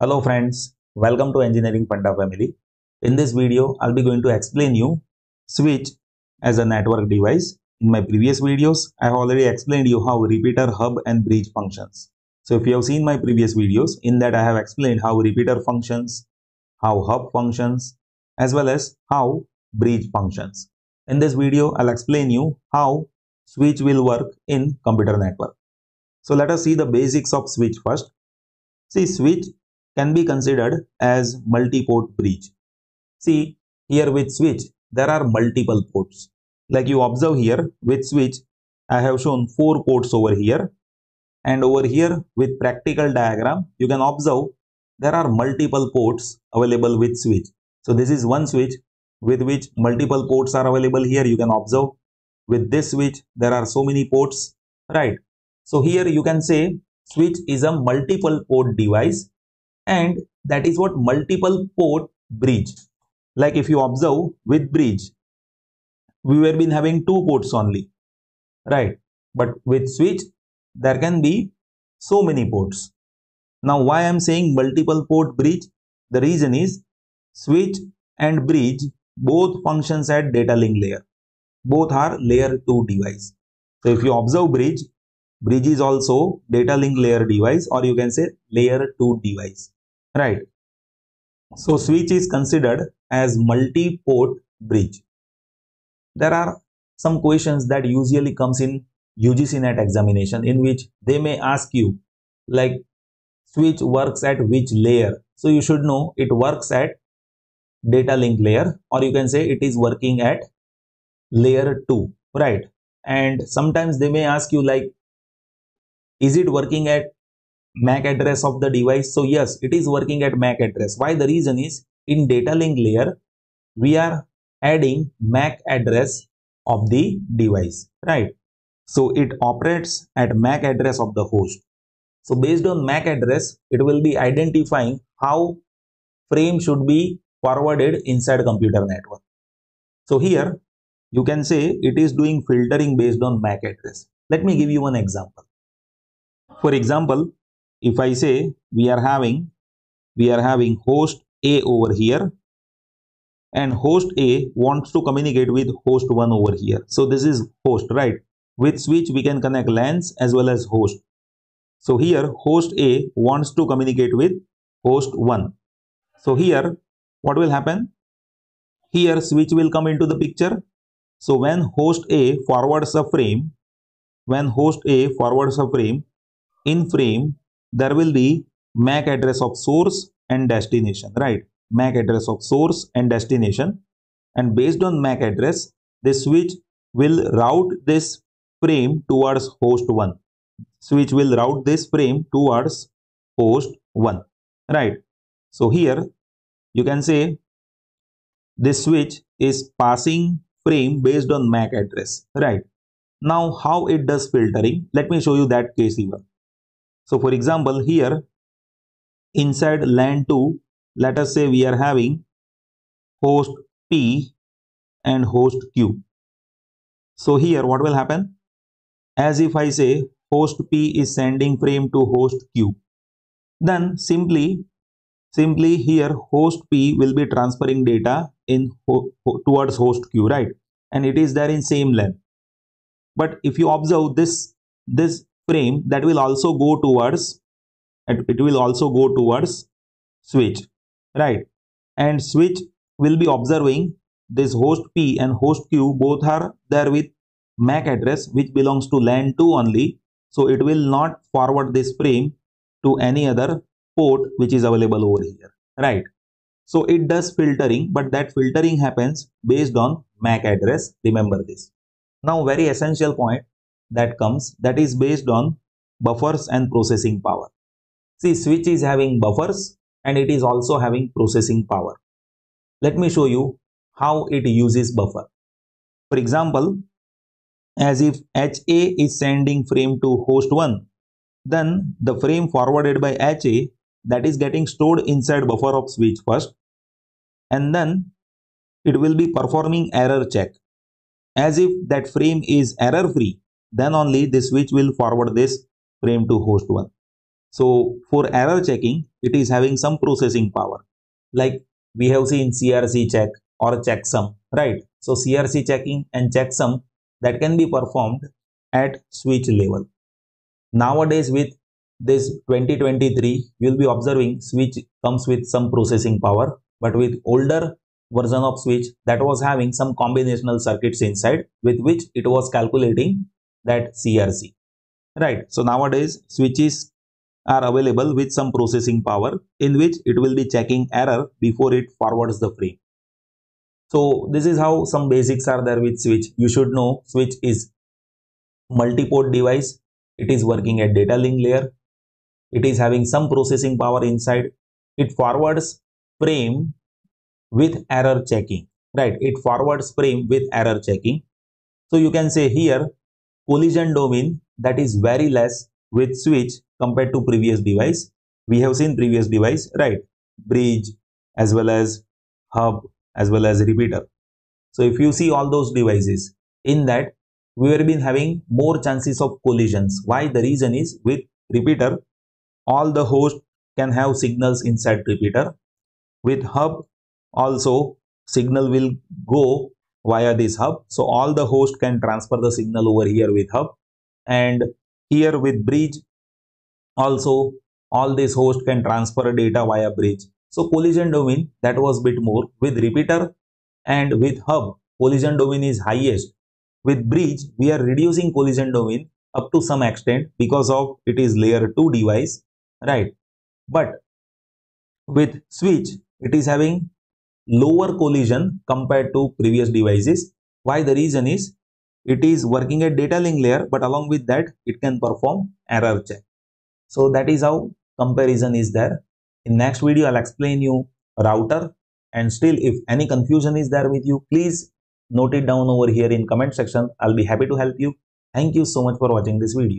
Hello friends, welcome to Engineering Funda family. In this video, I'll be going to explain you switch as a network device. In my previous videos, I have already explained you how repeater, hub and bridge functions. So if you have seen my previous videos, in that I have explained how repeater functions, how hub functions, as well as how bridge functions. In this video, I'll explain you how switch will work in computer network. So let us see the basics of switch first. See switch can be considered as multi-port bridge. See here with switch there are multiple ports. Like you observe here with switch I have shown four ports over here and over here with practical diagram you can observe there are multiple ports available with switch. So this is one switch with which multiple ports are available here you can observe with this switch there are so many ports right so here you can say switch is a multiple port device and that is what multiple port bridge. Like if you observe with bridge we were been having two ports only right? But with switch there can be so many ports. Now why i'm saying multiple port bridge? The reason is switch and bridge both functions at data link layer. Both are layer 2 device. So if you observe bridge bridge is also data link layer device or you can say layer 2 device right. So switch is considered as multi-port bridge. There are some questions that usually comes in UGC net examination in which they may ask you like switch works at which layer? So you should know it works at data link layer or you can say it is working at layer 2 right. And sometimes they may ask you like is it working at MAC address of the device. So yes it is working at MAC address. Why? The reason is in data link layer we are adding MAC address of the device right? So it operates at MAC address of the host. So based on MAC address it will be identifying how frame should be forwarded inside computer network. So here you can say it is doing filtering based on MAC address. Let me give you one example. For example if i say we are having we are having host a over here and host a wants to communicate with host 1 over here. So this is host right? With switch we can connect lans as well as host. So here host a wants to communicate with host 1 so here what will happen? Here switch will come into the picture. So when host a forwards a frame when host a forwards a frame in frame there will be MAC address of source and destination, right? MAC address of source and destination. And based on MAC address, the switch will route this frame towards host 1. Switch will route this frame towards host 1, right? So here you can say this switch is passing frame based on MAC address, right? Now how it does filtering, let me show you that case even. So for example, here inside LAN 2, let us say we are having host P and host Q. So here what will happen? As if I say host P is sending frame to host Q. Then simply, simply here host P will be transferring data in ho towards host Q, right? And it is there in same LAN. But if you observe this, this frame that will also go towards it will also go towards switch right? And switch will be observing this host p and host q both are there with mac address which belongs to lan 2 only. So it will not forward this frame to any other port which is available over here right? So it does filtering but that filtering happens based on mac address. Remember this. Now very essential point that comes that is based on buffers and processing power. See switch is having buffers and it is also having processing power. Let me show you how it uses buffer. For example, as if HA is sending frame to host 1, then the frame forwarded by HA that is getting stored inside buffer of switch first and then it will be performing error check as if that frame is error free then only the switch will forward this frame to host 1 So for error checking, it is having some processing power. Like we have seen CRC check or checksum, right? So CRC checking and checksum that can be performed at switch level. Nowadays with this 2023, you will be observing switch comes with some processing power, but with older version of switch that was having some combinational circuits inside with which it was calculating that CRC. Right. So nowadays switches are available with some processing power in which it will be checking error before it forwards the frame. So this is how some basics are there with switch. You should know switch is multi-port device. It is working at data link layer. It is having some processing power inside. It forwards frame with error checking, right? It forwards frame with error checking. So you can say here collision domain that is very less with switch compared to previous device. We have seen previous device, right? Bridge as well as hub as well as repeater. So if you see all those devices in that we have been having more chances of collisions. Why? The reason is with repeater all the host can have signals inside repeater. With hub also signal will go via this hub. So all the host can transfer the signal over here with hub and here with bridge also all this host can transfer data via bridge. So collision domain that was bit more with repeater and with hub collision domain is highest. With bridge we are reducing collision domain up to some extent because of it is layer 2 device right but with switch it is having lower collision compared to previous devices. Why the reason is it is working at data link layer but along with that it can perform error check. So that is how comparison is there. In next video I'll explain you router and still if any confusion is there with you please note it down over here in comment section. I'll be happy to help you. Thank you so much for watching this video.